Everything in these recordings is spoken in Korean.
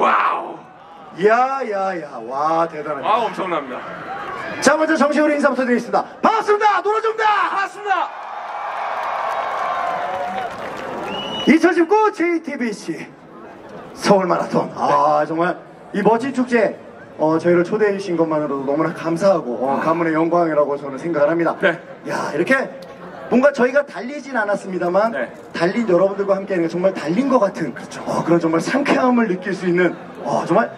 wow. 야야야 와 대단합니다. 아 엄청납니다. 자 먼저 정식으로 인사 부탁드리겠습니다. 반갑습니다. 노라조입니다. 반갑습니다. 2019 JTBC 서울 마라톤. 아 정말 이 멋진 축제 어, 저희를 초대해 주신 것만으로도 너무나 감사하고 어, 가문의 영광이라고 저는 생각을 합니다. 네. 야 이렇게 뭔가 저희가 달리진 않았습니다만 네. 달린 여러분들과 함께하는 게 정말 달린 것 같은 어, 그런 정말 상쾌함을 느낄 수 있는 어, 정말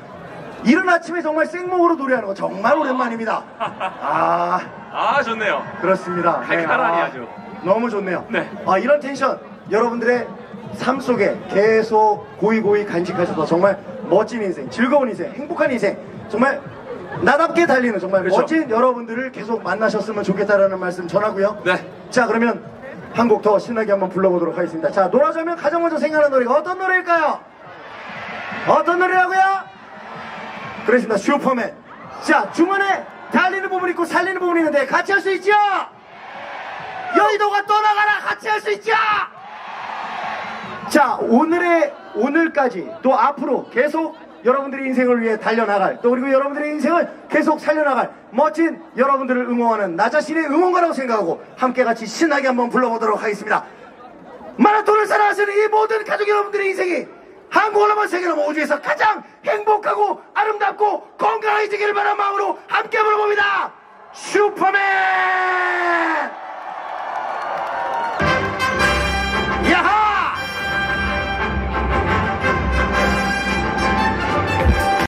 이른 아침에 정말 생목으로 노래하는 거 정말 오랜만입니다. 아 아 좋네요. 그렇습니다. 칼칼하니 아, 아주. 너무 좋네요. 네. 아, 이런 텐션 여러분들의 삶 속에 계속 고이고이 간직하셔서 정말 멋진 인생, 즐거운 인생, 행복한 인생, 정말 나답게 달리는 정말 그렇죠. 멋진 여러분들을 계속 만나셨으면 좋겠다라는 말씀 전하고요. 네. 자, 그러면 한 곡 더 신나게 한번 불러보도록 하겠습니다. 자, 놀아주면 가장 먼저 생각나는 노래가 어떤 노래일까요? 어떤 노래라고요? 그렇습니다. 슈퍼맨. 자, 중간에 달리는 부분 있고 살리는 부분이 있는데 같이 할 수 있죠? 여의도가 떠나가라 같이 할 수 있죠? 자, 오늘의, 오늘까지 또 앞으로 계속 여러분들의 인생을 위해 달려나갈 또 그리고 여러분들의 인생을 계속 살려나갈 멋진 여러분들을 응원하는 나 자신의 응원가라고 생각하고 함께 같이 신나게 한번 불러보도록 하겠습니다. 마라톤을 사랑하시는 이 모든 가족 여러분들의 인생이 한국을 넘어 세계 넘어 우주에서 가장 행복하고 아름답고 건강해지기를 바라는 마음으로 함께 불러봅니다. 슈퍼맨!